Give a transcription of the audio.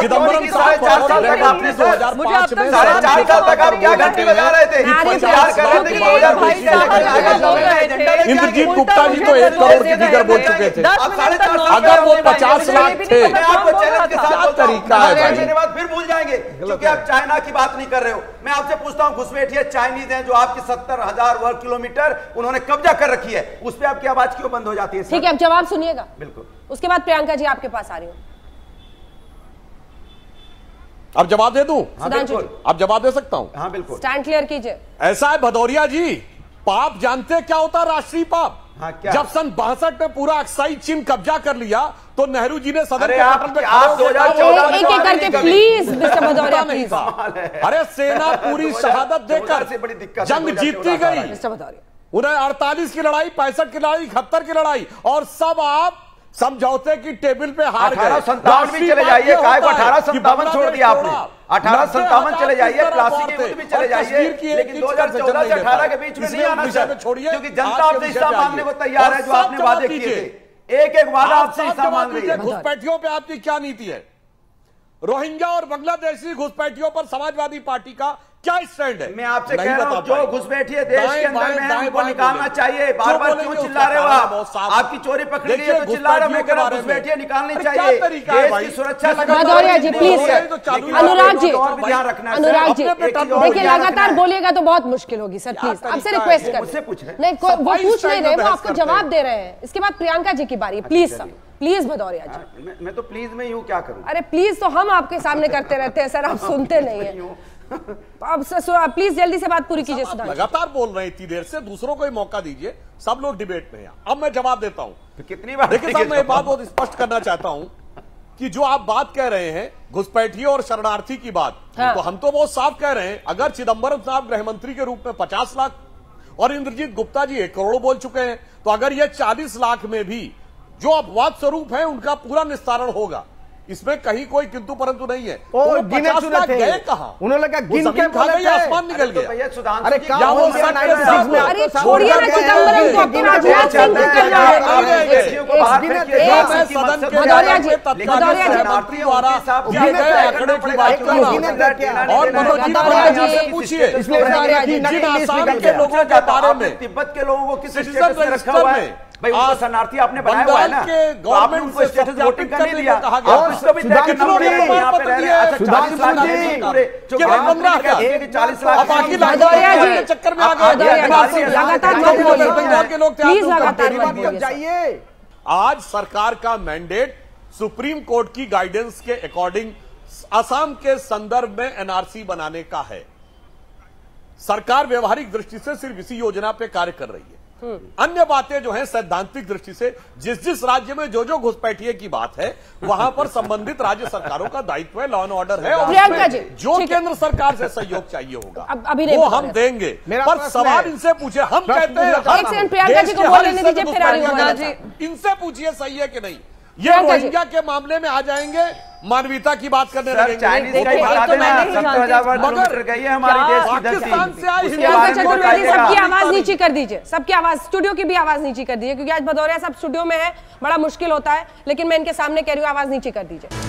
चिदम्बरम साहब चार साल तक आपने दो हज़ार में साढ़े चार साल तक आप क्या घंटी बजा रहे थे? प्रचार कर रहे थे कि क्योंकि 2020 भाई के साहब इलेक्शन आगे लोग बढ़ रहे गए एजेंडा थे। लेके इंद्रजीत गुप्ता जी तो एक करोड़ की फिगर बोल चुके थे। आप साढ़े चार साल अगर वो पचास लाख थे आपको चैलेंज के साथ क्या बोलता हूँ। तरीका है भाई? फिर भूल जाएँगे क्योंकि आप चाइना की बात नहीं कर रहे हो। मैं आपसे पूछता हूँ घुसपैठिए चाइनीज़ हैं जो आपकी सत्तर हज़ार वर्ग किलोमीटर उन्होंने कब्जा कर रखी है। उस पर आपकी आवाज़ क्यों बंद हो जाती है ठीक है अब जवाब सुनिएगा। बिल्कुल। उसके बाद प्रियंका जी आपके पास आ रही हूँ। अब जवाब दे दूँ? हाँ बिल्कुल। अब जवाब दे सकता हूँ। हाँ बिल्कुल। स्टैंड क्लियर कीजिए। ऐसा है भदौरिया जी पाप जानते क्या होता है राष्ट्रीय पाप? हाँ, क्या? जब सन बासठ में पूरा अक्साई चीन कब्जा कर लिया तो नेहरू जी ने सदन के आप- पे आप खड़े होकर 2014 कहा, एक एक करके प्लीज़ मिस्टर भदौरिया नहीं प्लीज़ था अरे सेना पूरी शहादत देकर जंग जीतती गई। मिस्टर भदौरिया। उन्हें 48 की लड़ाई पैंसठ की लड़ाई इकहत्तर की लड़ाई और सब आप समझौते की टेबल पे हार गए। अठारह संतावन भी चले जाइए काय को अठारह संतावन छोड़ दिया आपने। अठारह संतावन चले जाइए प्लास्टिक के भी चले जाइए लेकिन दो हज़ार चौदह से अठारह के बीच में नहीं आना सर छोड़िए। क्योंकि जनता आपसे हिस्सा मांगने को तैयार है जो आपने वादे किए थे। एक एक वादा आपसे हिस्सा मांग रही है। घुसपैठियों पे आपकी क्या नीति है? रोहिंग्या और बांग्लादेशी घुसपैठियों पर समाजवादी पार्टी का क्या स्टैंड है? मैं आपसे कह रहा हूँ जो। घुसपैठी है देश के अंदर में उनको निकालना चाहिए। बार बार क्यों चिल्ला रहे हो आप। आपकी चोरी पकड़ी गई है तो चिल्ला रहे हो मैं कह रहा हूँ। घुसपैठियाँ निकालनी चाहिए। देश की सुरक्षा भदौरिया जी, प्लीज़। है। तो है। अनुराग जी, अनुराग जी देखिए लगातार है। बोलिएगा तो बहुत मुश्किल होगी सर प्लीज़ आपसे रिक्वेस्ट कर। मुझसे पूछ रहे हैं। नहीं वो पूछ नहीं रहे वो आपको जवाब दे रहे हैं। इसके बाद प्रियंका जी की बारी please sir please Bhadauria ji. मैं मैं तो प्लीज़ में यूँ क्या करूँ अरे प्लीज़ तो हम आपके सामने करते रहते हैं सर आप सुनते नहीं है यूँ। अब प्लीज़ जल्दी से बात पूरी कीजिए लगातार बोल रहे हैं इतनी देर से दूसरों को ही मौका दीजिए सब लोग डिबेट में हैं अब मैं जवाब देता हूँ तो कितनी बार देखिए साहब मैं बात बहुत स्पष्ट करना चाहता हूँ कि जो आप बात कह रहे हैं घुसपैठिए और शरणार्थी की बात हाँ। तो हम तो बहुत साफ़ कह रहे हैं अगर चिदम्बरम साहब गृह मंत्री के रूप में पचास लाख और इंद्रजीत गुप्ता जी एक करोड़ बोल चुके हैं तो अगर यह चालीस लाख में भी जो अपवाद स्वरूप है उनका पूरा निस्तारण होगा इसमें कहीं कोई किंतु परंतु नहीं है ओ, तो वो गिने चुने थे। गए कहाँ उन्होंने कहा गिन के। आसमान निकल तो गया अरे क्या कर रहे? हैं। अरे छोड़िए ना चिदम्बरम को अपनी राजनाथ सिंह को कर रहा? भदौरिया जी, भदौरिया जी, द्वारा गए आंकड़े की बात देना नहीं और मनोज जी भदौरिया जी, से पूछिए इसमें भदौरिया जी, जिन नकली लिस्ट आसाम निकल के गया। लोगों के बारे में तिब्बत के लोगों को किस स्टेटस में रखा हुआ है भाई उनको शरणार्थी आपने बनाया हुआ है ना? के तो आपने उनको स्टेटस वोटिंग करने करने दिया को कहा गया। और उसको भी तय करना पड़ेगा जी, पे रह रहे अच्छा सुधांशु चालीस लाख जी, पूरे जो क्या ग्राम पंद्रह के लाख बाकी भदौरिया जी, चक्कर में आ गए। आप- भदौरिया आप- जी, आप- लगातार मत बोलिए। बंगाल के लोग प्लीज़ तैयार लगातार मत बोलिए जाइए। आज सरकार का मैंडेट सुप्रीम कोर्ट की गाइडेंस के अकॉर्डिंग असम के संदर्भ में एनआरसी बनाने का है। सरकार व्यवहारिक दृष्टि से सिर्फ़ इसी योजना पे कार्य कर रही है। अन्य बातें जो हैं सैद्धांतिक दृष्टि से जिस जिस राज्य में जो जो घुसपैठिए की बात है वहाँ पर संबंधित राज्य सरकारों का दायित्व है लॉ एंड ऑर्डर है और जी, केंद्र सरकार से सहयोग चाहिए होगा अब- अभी वो हम देंगे। पर सवाल इनसे पूछे हम कहते हैं इनसे पूछिए सही है कि नहीं। ये रोहिंग्या के मामले में आ जाएँगे मानवीयता की बात करने सर लगेंगे। चाइनीज़ का ही बता तो देना सत्तर हज़ार वर्ग किलोमीटर गई है हमारी देश की धरती। से आई उसके हिंदू बारे प्रियंका में चतुर्वेदी बताइएगा। सबकी आवाज़ नीची कर दीजिए सबकी आवाज़। स्टूडियो की भी आवाज़ नीचे कर दीजिए क्योंकि आज भदौरिया सब स्टूडियो में है बड़ा मुश्किल होता है लेकिन मैं इनके सामने कह रही हूँ आवाज़ नीचे कर दीजिए।